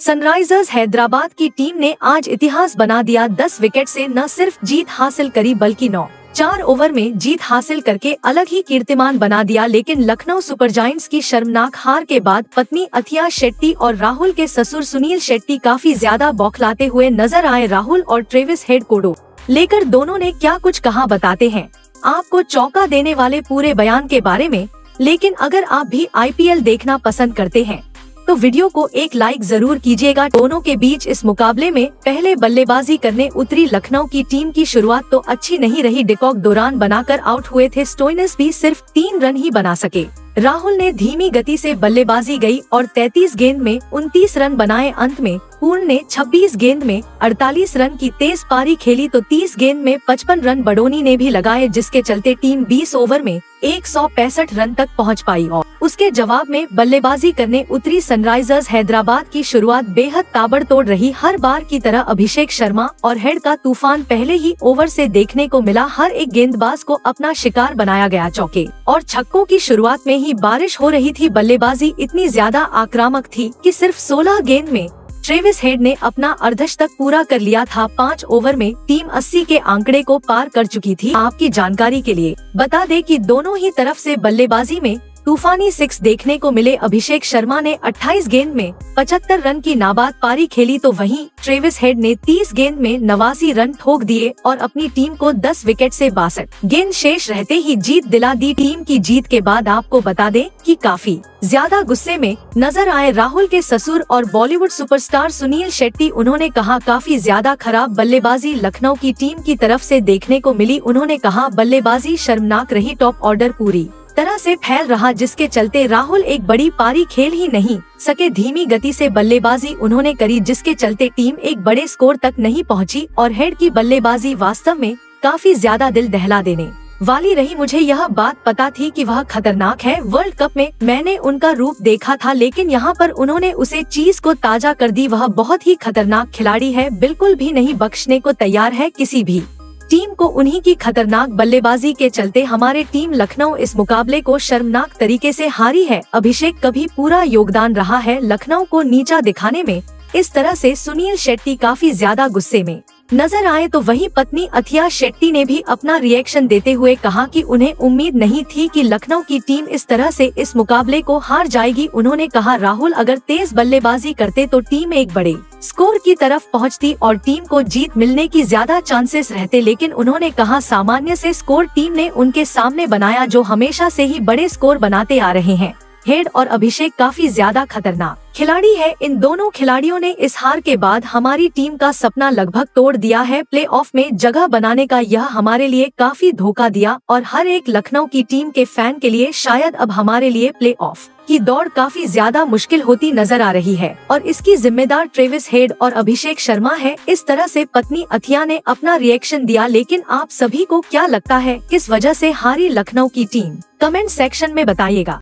Sunrisers Hyderabad की team ने आज इतिहास बना दिया 10 विकेट से न सिर्फ़ जीत हासिल करी बल्कि नौ। चार ओवर में जीत हासिल करके अलग ही कीर्तिमान बना दिया, लेकिन लखनऊ सुपर जायंट्स की शर्मनाक हार के बाद पत्नी अथिया शेट्टी और राहुल के ससुर सुनील शेट्टी काफ़ी ज़्यादा बौखलाते हुए नज़र आए राहुल और ट्रेविस हेड कोडो लेकर दोनों ने क्या कुछ कहा बताते हैं। आपको चौका देने वाले पूरे बयान के बारे में, लेकिन अगर आप भी आईपीएल देखना पसंद करते हैं तो वीडियो को एक लाइक ज़रूर कीजिएगा। दोनों के बीच इस मुकाबले में पहले बल्लेबाजी करने उतरी लखनऊ की टीम की शुरुआत तो अच्छी नहीं रही। डिकॉक दौरान बनाकर आउट हुए थे। स्टोइनस भी सिर्फ़ तीन रन ही बना सके। राहुल ने धीमी गति से बल्लेबाजी गई और 33 गेंद में 29 रन बनाए। अंत में पूर्ण ने 26 गेंद में 48 रन की तेज पारी खेली तो 30 गेंद में 55 रन बडोनी ने भी लगाए, जिसके चलते टीम 20 ओवर में एक सौ पैंसठ रन तक पहुँच पाई और उसके जवाब में बल्लेबाजी करने उतरी सनराइजर्स हैदराबाद की शुरुआत बेहद ताबड़तोड़ रही। हर बार की तरह अभिषेक शर्मा और हेड का तूफ़ान पहले ही ओवर से देखने को मिला। हर एक गेंदबाज को अपना शिकार बनाया गया चौके और छक्कों की शुरुआत में ही बारिश हो रही थी। बल्लेबाजी इतनी ज़्यादा आक्रामक थी कि सिर्फ़ 16 गेंद में ट्रेविस हेड ने अपना अर्धशतक पूरा कर लिया था। पाँच ओवर में टीम 80 के आंकड़े को पार कर चुकी थी। आपकी जानकारी के लिए बता दे कि दोनों ही तरफ़ से बल्लेबाजी में तूफानी सिक्स देखने को मिले अभिषेक शर्मा ने 28 गेंद में 75 रन की नाबाद पारी खेली तो वहीं ट्रेविस हेड ने 30 गेंद में नवासी रन ठोक दिए और अपनी टीम को 10 विकेट से बासठ। गेंद शेष रहते ही जीत दिला दी टीम की जीत के बाद आपको बता दें कि काफ़ी ज़्यादा गुस्से में नज़र आए राहुल के ससुर और बॉलीवुड सुपरस्टार सुनील शेट्टी। उन्होंने कहा, काफ़ी ज़्यादा खराब बल्लेबाजी लखनऊ की टीम की तरफ़ से देखने को मिली। उन्होंने कहा, बल्लेबाजी शर्मनाक रही, टॉप ऑर्डर पूरी। तरह से फैल रहा जिसके चलते राहुल एक बड़ी पारी खेल ही नहीं सके। धीमी गति से बल्लेबाजी उन्होंने करी जिसके चलते टीम एक बड़े स्कोर तक नहीं पहुँची और हेड की बल्लेबाजी वास्तव में काफ़ी ज़्यादा दिल दहला देने वाली रही। मुझे यह बात पता थी कि वह खतरनाक है। वर्ल्ड कप में मैंने उनका रूप देखा था, लेकिन यहाँ पर उन्होंने उसे चीज़ को ताज़ा कर दी। वह बहुत ही खतरनाक खिलाड़ी है, बिल्कुल भी नहीं बख्शने को तैयार है किसी भी। टीम को उन्हीं की खतरनाक बल्लेबाजी के चलते हमारे टीम लखनऊ इस मुकाबले को शर्मनाक तरीके से हारी है। अभिषेक कभी पूरा योगदान रहा है। लखनऊ को नीचा दिखाने में इस तरह से सुनील शेट्टी काफ़ी ज़्यादा गुस्से में। नज़र आए तो वहीं पत्नी अथिया शेट्टी ने भी अपना रिएक्शन देते हुए कहा कि उन्हें उम्मीद नहीं थी कि लखनऊ की टीम इस तरह से इस मुकाबले को हार जाएगी। उन्होंने कहा, राहुल, अगर तेज बल्लेबाजी करते तो टीम एक बड़े स्कोर की तरफ़ पहुँचती और टीम को जीत मिलने की ज़्यादा चांसेस रहते, लेकिन उन्होंने कहा, सामान्य से स्कोर टीम ने उनके सामने बनाया जो हमेशा से ही बड़े स्कोर बनाते आ रहे हैं। हेड और अभिषेक काफ़ी ज़्यादा खतरनाक। खिलाड़ी है। इन दोनों खिलाड़ियों ने इस हार के बाद हमारी टीम का सपना लगभग तोड़ दिया है। प्लेऑफ में जगह बनाने का यह हमारे लिए काफ़ी धोखा दिया और हर एक लखनऊ की टीम के फ़ैन के लिए शायद अब हमारे लिए प्ले ऑफ़ की दौड़ काफ़ी ज़्यादा मुश्किल होती नज़र आ रही है। और इसकी जिम्मेदार ट्रेविस हेड और अभिषेक शर्मा है। इस तरह से पत्नी अथिया ने अपना रिएक्शन दिया, लेकिन आप सभी को क्या लगता है किस वजह से हारी लखनऊ की टीम? कमेंट सेक्शन में बताइएगा।